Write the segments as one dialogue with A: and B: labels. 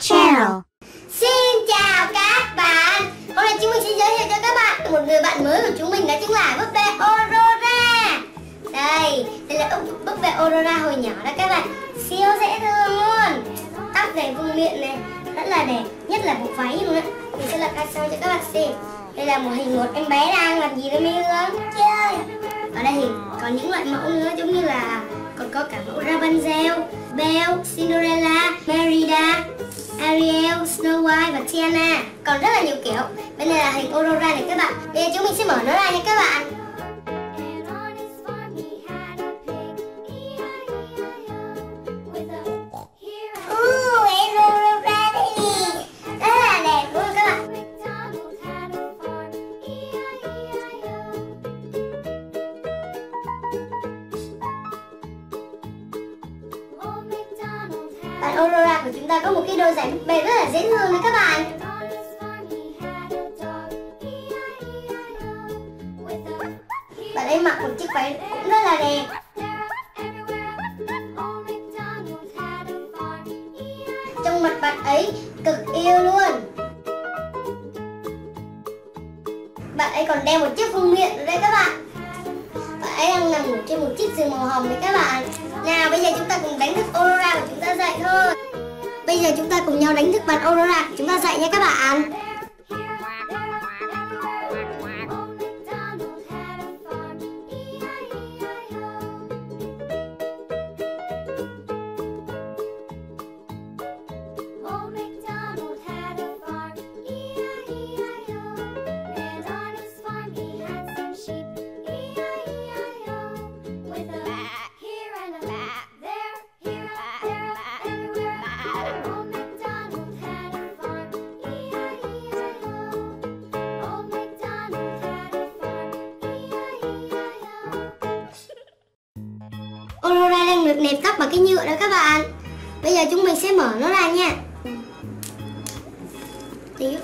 A: Channel
B: Xin chào các bạn. Hôm nay chúng mình sẽ giới thiệu cho các bạn một người bạn mới của chúng mình đó chính là búp bê Aurora. Đây, đây là búp bê Aurora hồi nhỏ đó các bạn. Siêu dễ thương luôn. Tóc dày vuông miệng này Rất là đẹp, nhất là bộ váy luôn á. Mình sẽ lật ra sau cho các bạn xem. Đây là một hình một em bé đang làm gì đó mấy Hương. Chơi Ở đây thì có những loại mẫu nữa giống như là còn có cả mẫu Rapunzel, Belle, Cinderella, và Tiana. Còn rất là nhiều kiểu. Bên này là hình Aurora này các bạn. Bây giờ chúng mình sẽ mở nó ra nha các bạn. Bạn Aurora của chúng ta có một cái đôi giày búp bê rất là dễ thương đấy các bạn. Bạn ấy mặc một chiếc váy cũng rất là đẹp. Trong mặt bạn ấy, cực yêu luôn. Bạn ấy còn đeo một chiếc phương miệng ở đây các bạn. Bạn ấy đang nằm ngủ trên một chiếc giường màu hồng đấy các bạn. Nào bây giờ chúng ta cùng đánh thức Aurora của chúng ta dậy thôi. Bây giờ chúng ta cùng nhau đánh thức bạn Aurora. Của chúng ta dậy nha các bạn. Được nẹp tóc bằng cái nhựa đó các bạn. Bây giờ chúng mình sẽ mở nó ra nha. Tiếp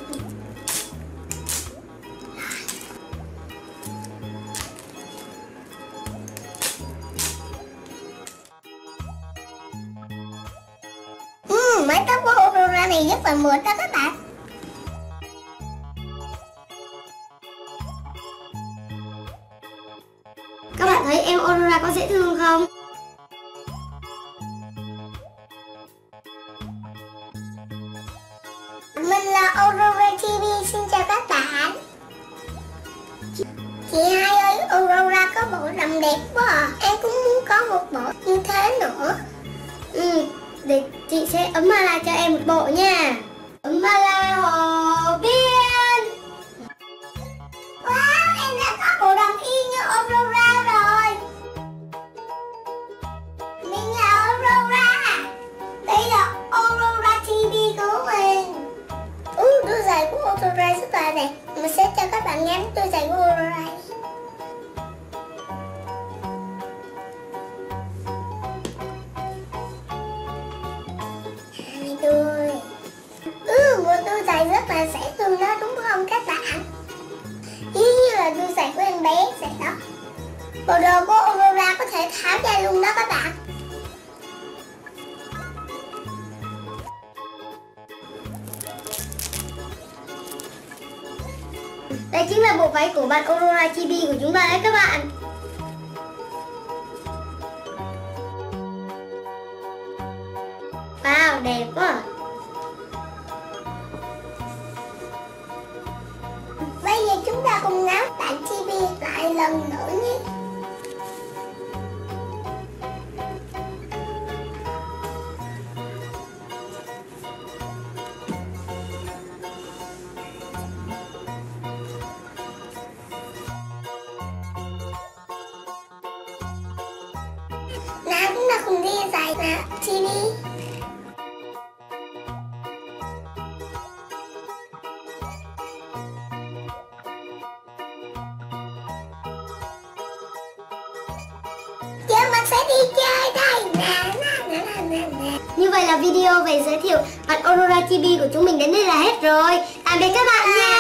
B: Ừ, mái tóc của Aurora này rất là mượt đó các bạn. Các bạn thấy em Aurora có dễ thương không? Mình là Aurora TV, xin chào các bạn. Chị hai ơi, Aurora có bộ đầm đẹp quá à. Em cũng muốn có một bộ như thế nữa. Ừ, để chị sẽ ấm la cho em một bộ nha Aurora rất Mình sẽ cho các bạn ngắm đôi giày của Aurora Hai đôi. Ừ, một đôi giày rất là dễ thương đó đúng không các bạn? Ý như là đôi giày của em bé vậy đó. Bộ đồ của Aurora có thể tháo ra luôn đó các bạn. Đây chính là bộ váy của bạn Aurora Chibi của chúng ta đấy các bạn. Wow, đẹp quá. Bây giờ chúng ta cùng ngắm bạn Chibi lại lần nữa nhé. Cùng đi giải nào Chibi Giờ mình sẽ đi chơi đây. Nè Như vậy là video về giới thiệu mặt Aurora TV của chúng mình đến đây là hết rồi. Tạm biệt các bạn nha.